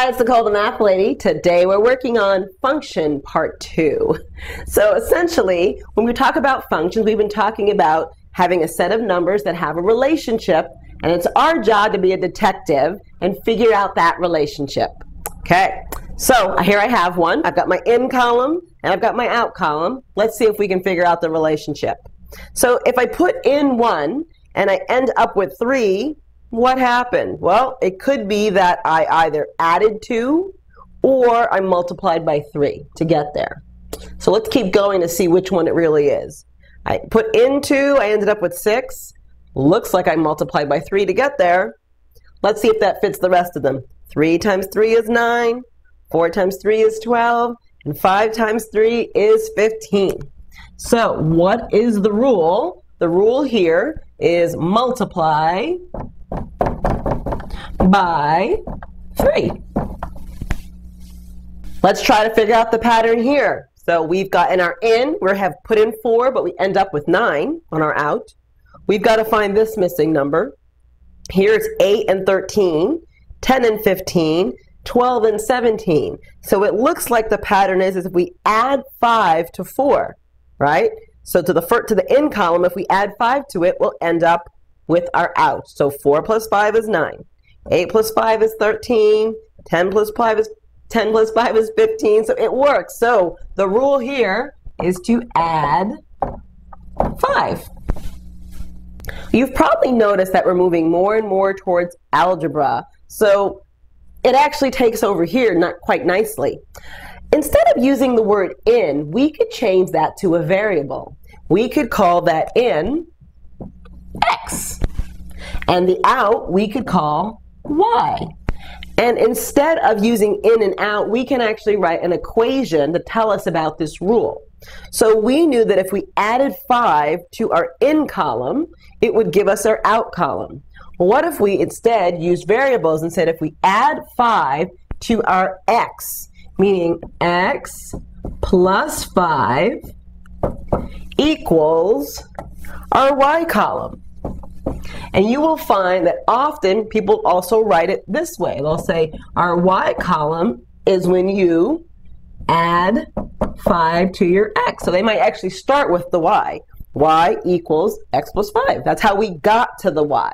Hi, it's Nicole the Math Lady. Today we're working on function part two. So essentially, when we talk about functions, we've been talking about having a set of numbers that have a relationship, and it's our job to be a detective and figure out that relationship. Okay, so here I have one. I've got my in column and I've got my out column. Let's see if we can figure out the relationship. So if I put in one and I end up with three, what happened? Well, it could be that I either added 2 or I multiplied by 3 to get there. So let's keep going to see which one it really is. I put in 2, I ended up with 6. Looks like I multiplied by 3 to get there. Let's see if that fits the rest of them. 3 times 3 is 9, 4 times 3 is 12, and 5 times 3 is 15. So what is the rule? The rule here is multiply by 3. Let's try to figure out the pattern here. So we've got in our in, we have put in 4, but we end up with 9 on our out. We've got to find this missing number. Here's 8 and 13, 10 and 15, 12 and 17. So it looks like the pattern is, is if we add 5 to 4, right? So to the to the in column, if we add 5 to it, we'll end up with our out. So 4 plus 5 is 9. 8 plus 5 is 13. 10 plus 5 is 10 plus 5 is 15. So it works. So the rule here is to add 5. You've probably noticed that we're moving more and more towards algebra. So it actually takes over here not quite nicely. Instead of using the word in, we could change that to a variable. We could call that in x. And the out we could call y. And instead of using in and out, we can actually write an equation to tell us about this rule. So we knew that if we added 5 to our in column, it would give us our out column. what if we instead use variables and said if we add 5 to our x, meaning x plus 5 equals our y column. And you will find that often people also write it this way. They'll say our y column is when you add 5 to your x. So they might actually start with the y. y equals x plus 5. That's how we got to the y.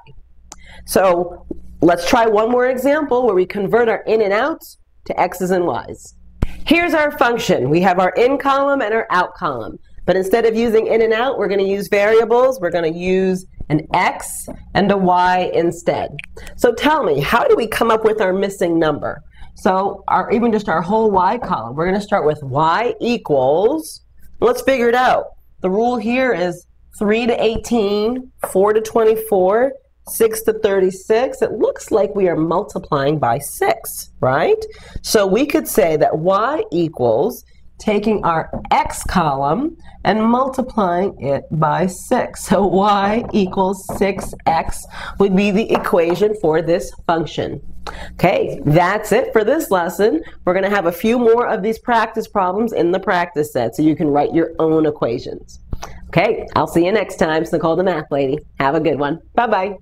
So let's try one more example where we convert our in and outs to x's and y's. Here's our function. We have our in column and our out column. But instead of using in and out, we're going to use variables. We're going to use an x and a y instead. So tell me, how do we come up with our missing number? So our, even just our whole y column, we're going to start with y equals, let's figure it out. The rule here is 3 to 18, 4 to 24, 6 to 36. It looks like we are multiplying by 6, right? So we could say that y equals taking our x column and multiplying it by 6. So y equals 6x would be the equation for this function. Okay, that's it for this lesson. We're going to have a few more of these practice problems in the practice set so you can write your own equations. Okay, I'll see you next time. It's Nicole the Math Lady. Have a good one. Bye-bye.